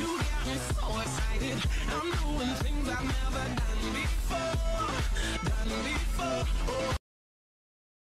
You got me so excited. I'm doing things I've never done before. Done before.